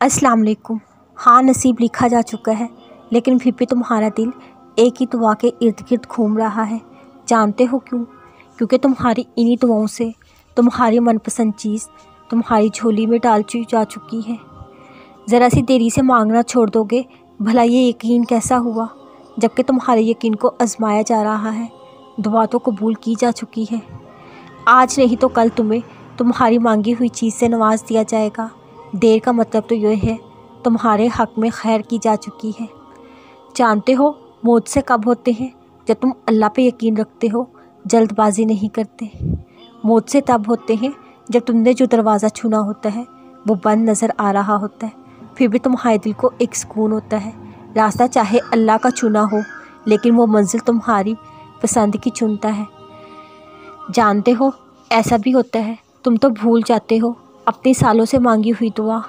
अस्सलाम वालेकुम। हाँ नसीब लिखा जा चुका है, लेकिन फिर भी तुम्हारा दिल एक ही दुआ के इर्द गिर्द घूम रहा है। जानते हो क्यों? क्योंकि तुम्हारी इन्हीं दुआओं से तुम्हारी मनपसंद चीज़ तुम्हारी झोली में डाल जा चुकी है। ज़रा सी देरी से मांगना छोड़ दोगे, भला ये यकीन कैसा हुआ? जबकि तुम्हारे यकीन को आजमाया जा रहा है, दुआ तो कबूल की जा चुकी है। आज नहीं तो कल तुम्हें तुम्हारी मांगी हुई चीज़ से नवाज़ दिया जाएगा। देर का मतलब तो यह है, तुम्हारे हक में खैर की जा चुकी है। जानते हो, मौत से कब होते हैं? जब तुम अल्लाह पे यकीन रखते हो, जल्दबाजी नहीं करते। मौत से तब होते हैं, जब तुमने जो दरवाज़ा छूना होता है, वो बंद नज़र आ रहा होता है। फिर भी तुम्हारे दिल को एक सुकून होता है। रास्ता चाहे अल्लाह का चुना हो, लेकिन वो मंजिल तुम्हारी पसंद की चुनता है। जानते हो, ऐसा भी होता है। तुम तो भूल जाते हो अपने सालों से मांगी हुई दुआ,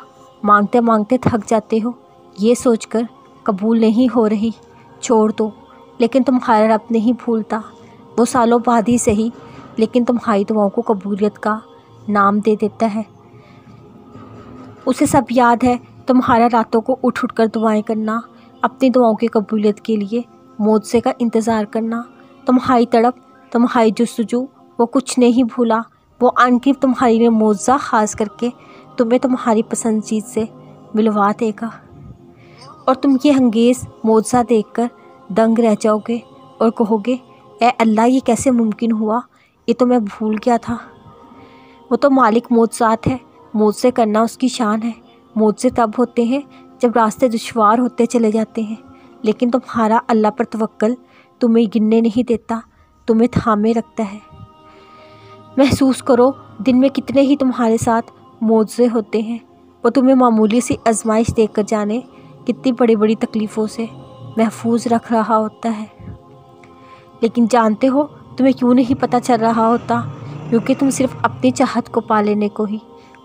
मांगते मांगते थक जाते हो। ये सोचकर कबूल नहीं हो रही। छोड़ दो, लेकिन तुम्हारा रब नहीं भूलता। वो सालों बाद ही सही, लेकिन तुम्हारी दुआओं को कबूलियत का नाम दे देता है। उसे सब याद है, तुम्हारा रातों को उठ उठ कर दुआएँ करना, अपनी दुआओं की कबूलियत के लिए मोजे का इंतज़ार करना। तुम्हारी तड़प, तुम्हारी जस्तजू, वो कुछ नहीं भूला। वो अनकरीब तुम्हारी लिए मुआवजा ख़ास करके तुम्हें तुम्हारी पसंद चीज़ से मिलवा देगा। और तुम ये हंगेज़ मुआवजा देखकर दंग रह जाओगे और कहोगे ए अल्लाह, ये कैसे मुमकिन हुआ? ये तो मैं भूल गया था। वो तो मालिक मोजात है। से करना उसकी शान है। से तब होते हैं जब रास्ते दुशवार होते चले जाते हैं। लेकिन तुम्हारा अल्लाह पर तवक्ल तुम्हें गिनने नहीं देता, तुम्हें थामे रखता है। महसूस करो, दिन में कितने ही तुम्हारे साथ मुआवजे होते हैं। वो तुम्हें मामूली सी आजमाइश देख कर जाने, कितनी बड़ी बड़ी तकलीफ़ों से महफूज रख रहा होता है। लेकिन जानते हो, तुम्हें क्यों नहीं पता चल रहा होता? क्योंकि तुम सिर्फ़ अपनी चाहत को पा लेने को ही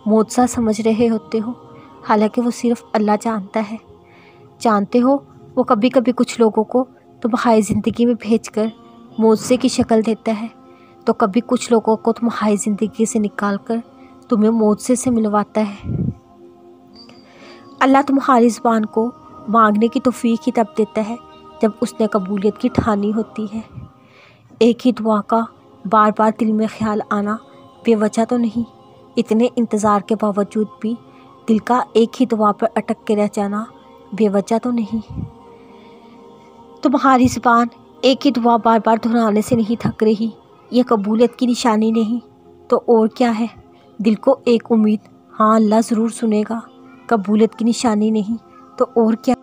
मुआवजा समझ रहे होते हो। हालाँकि वो सिर्फ़ अल्लाह जानता है। जानते हो, वो कभी कभी कुछ लोगों को तुम्हारी ज़िंदगी में भेज कर की शक्ल देता है। तो कभी कुछ लोगों को तुम्हारी ज़िंदगी से निकाल कर तुम्हें मुआवजे से मिलवाता है। अल्लाह तुम्हारी ज़बान को मांगने की तोफ़ी ही तब देता है जब उसने कबूलियत की ठानी होती है। एक ही दुआ का बार बार दिल में ख्याल आना बेवजह तो नहीं, इतने इंतज़ार के बावजूद भी दिल का एक ही दुआ पर अटक के रह जाना बेवजह तो नहीं। तुम्हारी ज़बान एक ही दुआ बार बार दोहराने से नहीं थक रही। ये कबूलियत की निशानी नहीं तो और क्या है? दिल को एक उम्मीद हाँ अल्लाह ज़रूर सुनेगा। कबूलियत की निशानी नहीं तो और क्या